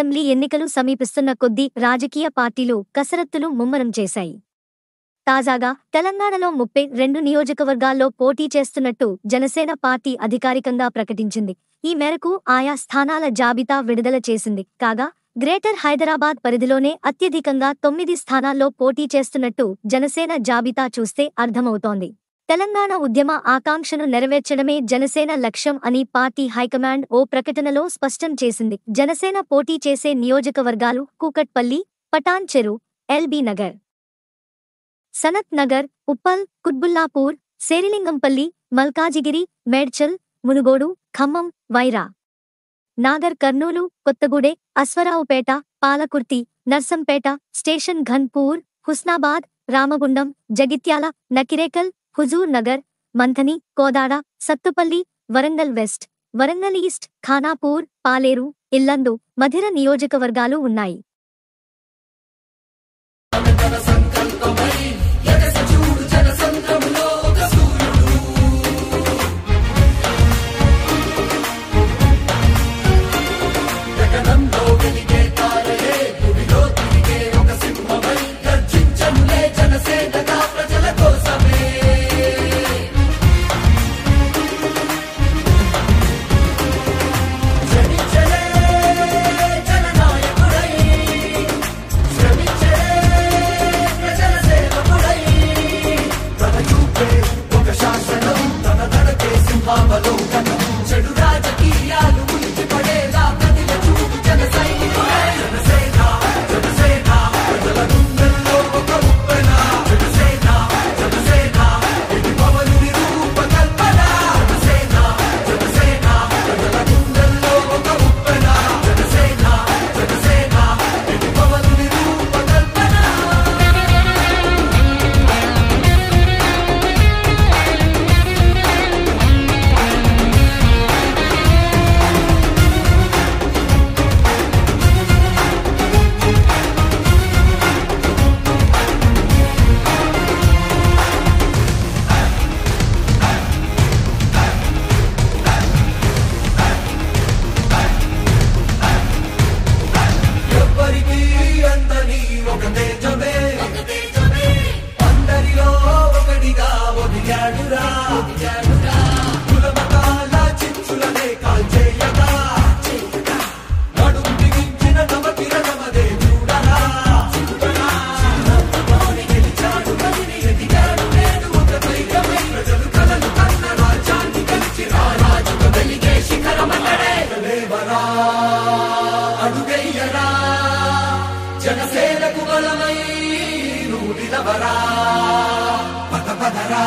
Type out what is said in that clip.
Assembly ఎన్నికలు సమీపిస్తున్న కొద్దీ రాజకీయ పార్టీలు కసరత్తులు ముమ్మరం చేశాయి. తాజాగా తెలంగాణలో ముప్పై రెండు నియోజకవర్గాల్లో పోటీ చేస్తున్నట్టు జనసేన పార్టీ అధికారికంగా ప్రకటించింది. ఈ మేరకు ఆయా స్థానాల జాబితా విడుదల చేసింది. కాగా గ్రేటర్ హైదరాబాద్ పరిధిలోనే అత్యధికంగా తొమ్మిది స్థానాల్లో పోటీ చేస్తున్నట్టు జనసేన జాబితా చూస్తే అర్థమవుతోంది. తెలంగాణ ఉద్యమ ఆకాంక్షను నెరవేర్చడమే జనసేన లక్ష్యం అని పార్టీ హైకమాండ్ ఓ ప్రకటనలో స్పష్టం చేసింది. జనసేన పోటీ చేసే నియోజకవర్గాలు Kukatpally Patancheru LB Nagar Sanath Nagar Uppal Qutbullapur Serilingampally Malkajgiri Medchal Munugode Khammam Wyra Nagarkurnool Kothagudem Aswaraopeta Palakurthi Narsampet station Ghanpur Husnabad Ramagundam Jagtial Nakrekal Huzurnagar Manthani Kodad Sathupalli Warangal west. Warangal east Khanapur Paleru Yellandu Madhira నియోజకవర్గాలు ఉన్నాయి. జనసేనకు బలమై నువ్వు నిలవరా పద పదరా